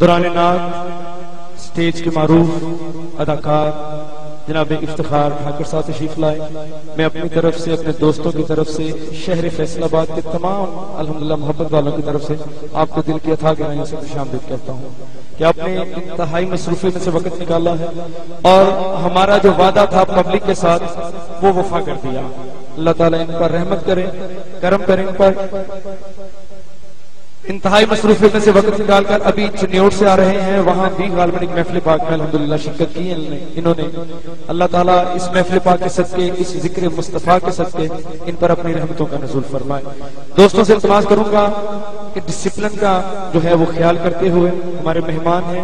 دوران ناگ سٹیج کے معروف اداکار جناب افتخار ٹھاکر صاحب تشریف لائے۔ میں اپنی طرف سے، اپنے دوستوں کی طرف سے، شہر فیصل آباد کے تمام، الحمدللہ محبت والوں کی طرف سے آپ کو دل کی اتھا گرائیوں سے خوش آمدید کہتا ہوں کہ آپ نے انتہائی مصروفی میں سے وقت نکالا ہے اور ہمارا جو وعدہ تھا پبلک کے ساتھ، وہ وفا کر دیا۔ اللہ تعالیٰ ان پر رحمت کرے، کرم کریں ان پر۔ انتہائی مصروفیت میں سے وقت نکال کر ابھی چنیوٹ سے آ رہے ہیں، وہاں بھی غالباً ایک محفل پاک میں الحمدللہ شرکت کی انہوں نے اللہ تعالیٰ اس محفل پاک کے صدقے، اس ذکر مصطفیٰ کے صدقے، ان پر اپنی رحمتوں کا نزول فرمائے۔ دوستوں سے التماس کروں گا کہ ڈسپلن کا جو ہے وہ خیال کرتے ہوئے ہمارے مہمان ہیں۔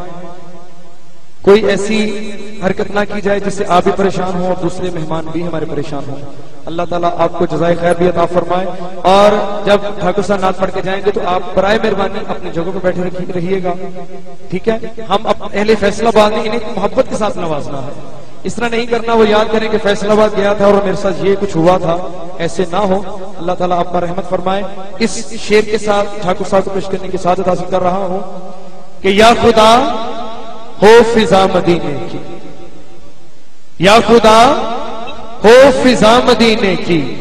کوئی ایسی حرکت نہ کی جائے جس سے آپ بھی پریشان ہوں اور دوسرے مہمان بھی ہمارے پریشان ہوں۔ اللہ تعالیٰ آپ کو جزائے خیر بھی عطا فرمائے اور جب ٹھاکر صاحب نعت پڑھ کے جائیں گے تو آپ برائے مہربانی اپنی جگہ پہ بیٹھے رہیے گا۔ ٹھیک ہے؟ ہم اہل فیصلہ آباد نے انہیں محبت کے ساتھ نوازنا ہے۔ اس طرح نہیں کرنا، وہ یاد کریں کہ فیصلہ آباد گیا تھا اور میرے ساتھ یہ کچھ ہوا تھا۔ ایسے نہ ہو۔ اللہ تعالیٰ آپ پر رحمت فرمائے۔ اس شیر کے ساتھ ٹھاکر صاحب کو پیش کرنے کی سعادت حاصل کر رہا ہوں کہ یا خدا ہو فضا مدینے کی۔ یا خدا ہو فضا مدینے کی۔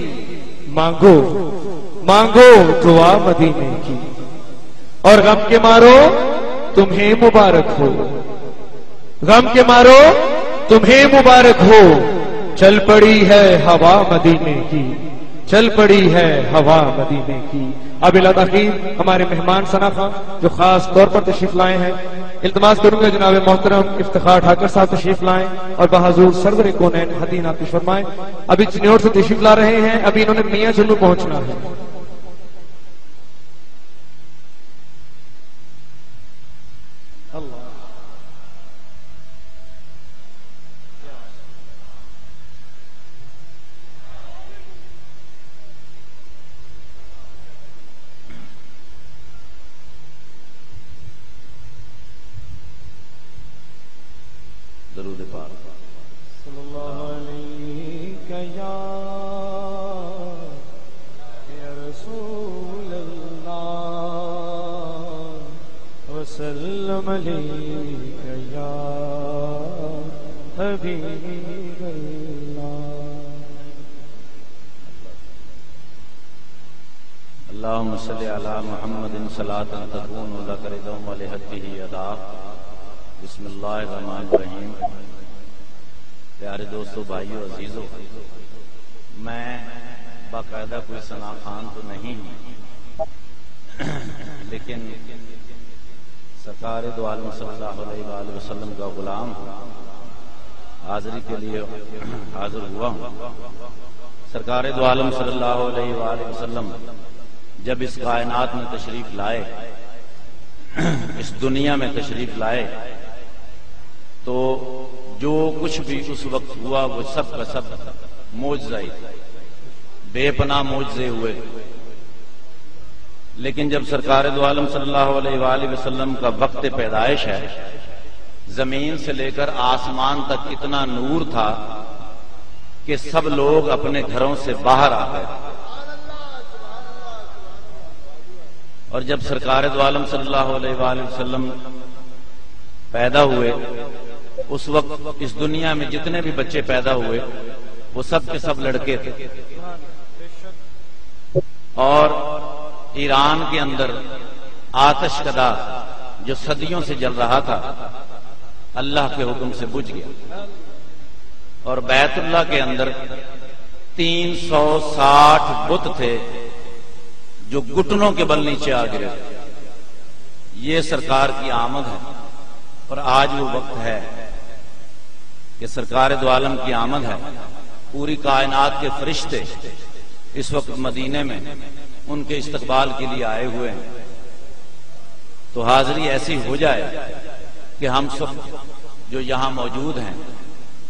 مانگو مانگو دعا مدینے کی۔ اور غم کے مارو، تمہیں مبارک ہو۔ غم کے مارو، تمہیں مبارک ہو۔ چل پڑی ہے ہوا مدینے کی۔ چل پڑی ہے ہوا مدینے کی۔ اب اللہ تاخیر ہمارے مہمان سنا خان، جو خاص طور پر تشریف لائے ہیں التماس کروں گا جناب محترم افتخار ٹھاکر صاحب تشریف لائیں اور بہادر سرور کونین حدین آپ فرمائیں۔ ابھی چنیور سے تشریف لا رہے ہیں، ابھی انہوں نے میاں چلو پہنچنا ہے۔ اللہ۔ درود پاک۔ صلی اللہ علیہ یا رسول اللہ وسلم علیہ یا حبیب اللہ۔ اللهم صل على محمد صلاة تكون لك رضا بسم اللہ الرحمن الرحیم۔ پیارے دوستو، بھائیو، عزیزو، میں باقاعدہ کوئی ثنا خان تو نہیں ہوں۔ لیکن سرکار دو عالم صلی اللہ علیہ وآلہ وسلم کا غلام ہوں۔ حاضری کے لیے حاضر ہوا ہوں۔ سرکار دو عالم صلی اللہ علیہ وآلہ وسلم جب اس کائنات میں تشریف لائے، اس دنیا میں تشریف لائے تو جو کچھ بھی اس وقت ہوا وہ سب کا سب موجزائی بے پناہ موجزے ہوئے۔ لیکن جب سرکار دو عالم صلی اللہ علیہ وآلہ وسلم کا وقت پیدائش ہے، زمین سے لے کر آسمان تک اتنا نور تھا کہ سب لوگ اپنے گھروں سے باہر آ گئے۔ اور جب سرکار دو عالم صلی اللہ علیہ وآلہ وسلم پیدا ہوئے اس وقت اس دنیا میں جتنے بھی بچے پیدا ہوئے، وہ سب کے سب لڑکے تھے۔ اور ایران کے اندر آتش کدا جو صدیوں سے جل رہا تھا، اللہ کے حکم سے بجھ گیا۔ اور بیت اللہ کے اندر تین سو ساٹھ بت تھے جو گٹنوں کے بل نیچے آ گرے۔ یہ سرکار کی آمد ہے اور آج وہ وقت ہے۔ کہ سرکار دو عالم کی آمد ہے، پوری کائنات کے فرشتے اس وقت مدینے میں ان کے استقبال کے لیے آئے ہوئے ہیں۔ تو حاضری ایسی ہو جائے کہ ہم سب جو یہاں موجود ہیں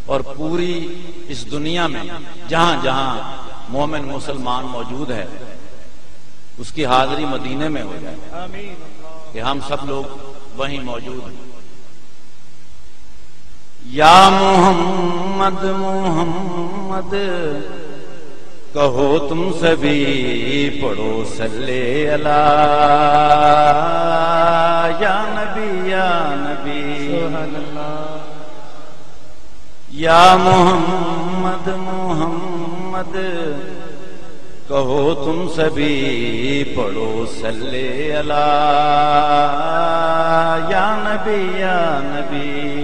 اور پوری اس دنیا میں جہاں جہاں مومن مسلمان موجود ہے، اس کی حاضری مدینے میں ہو جائے۔ کہ ہم سب لوگ وہیں موجود ہیں۔ یا محمد محمد، کہو تم سبھی پڑھو سلے اللہ سبحان اللہ یا محمد محمد، کہو تم سبھی پڑھو صلی اللہ یا نبی یا نبی۔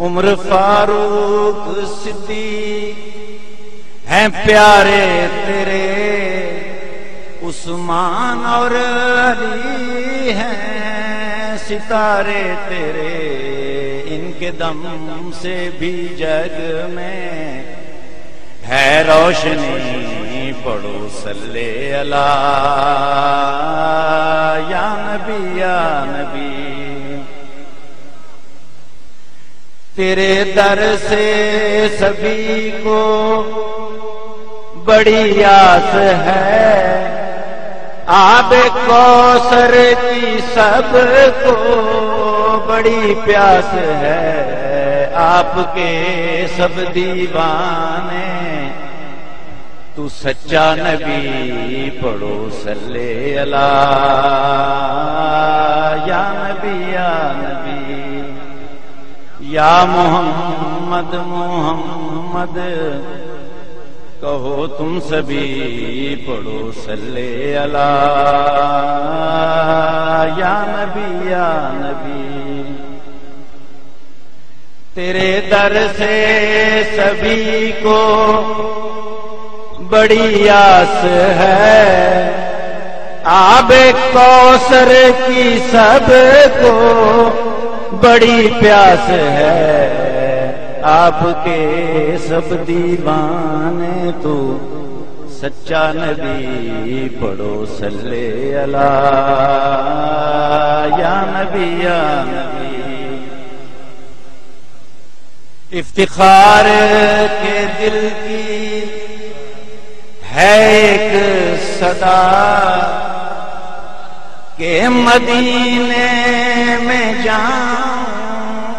عمر فاروق صدیق ہیں پیارے تیرے، عثمان اور علی ہیں ستارے تیرے، ان کے دم سے بھی جگ میں ہے روشنی، پڑھو صلی اللہ، یا نبی یا نبی۔ تیرے در سے سبھی کو بڑی آس ہے۔ آب کوثر کی سب کو بڑی پیاس ہے۔ آپ کے سب دیوانے تو سچا نبی پڑھو صلی اللہ۔ یا نبی یا نبی۔ یا محمد محمد، کہو تم سبھی پڑھو صلی اللہ یا نبی یا نبی، تیرے در سے سبھی کو بڑی آس ہے۔ آب کوثر کی سب کو بڑی پیاس ہے۔ آپ کے سب دیوانے تو سچا نبی پڑھو صلی اللہ۔ یا نبی یا نبی۔ افتخار کے دل کی ہے ایک صدا۔ کہ مدینے میں جاؤں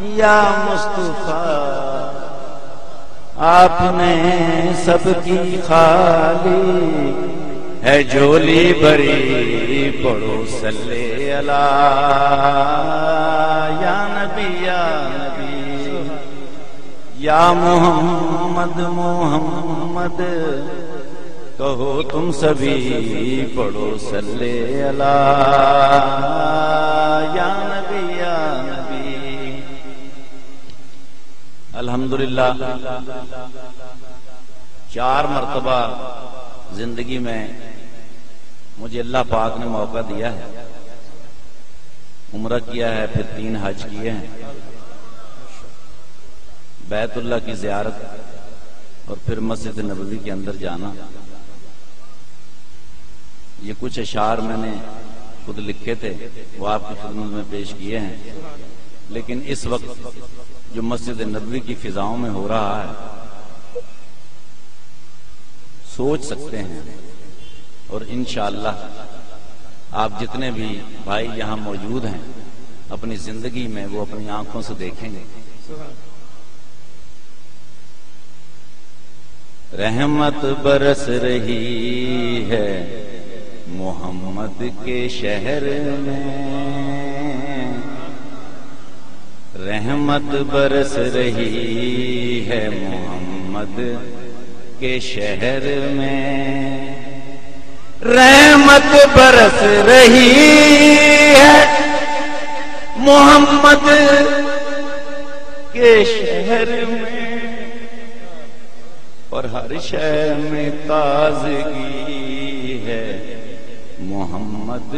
یا مصطفیٰ، آپ نے سب کی خالی ہے جولی بری پڑھو صلی اللہ۔ یا نبی یا نبی، یا محمد محمد کہو تم سبھی پڑھو صلی اللہ۔ یا نبی یا نبی۔ الحمدللہ، چار مرتبہ زندگی میں مجھے اللہ پاک نے موقع دیا ہے۔ عمرہ کیا ہے، پھر تین حج کیے ہیں۔ بیت اللہ کی زیارت اور پھر مسجد نبوی کے اندر جانا۔ یہ کچھ اشعار میں نے خود لکھے تھے، وہ آپ کی خدمت میں پیش کیے ہیں۔ لیکن اس وقت جو مسجد نبوی کی فضاؤں میں ہو رہا ہے، سوچ سکتے ہیں۔ اور انشاءاللہ آپ جتنے بھی بھائی یہاں موجود ہیں، اپنی زندگی میں وہ اپنی آنکھوں سے دیکھیں گے۔ رحمت برس رہی محمد کے شہر میں رحمت برس رہی ہے محمد کے شہر میں۔ رحمت برس رہی ہے محمد کے شہر میں۔ اور ہر شہر میں تازگی ہے محمد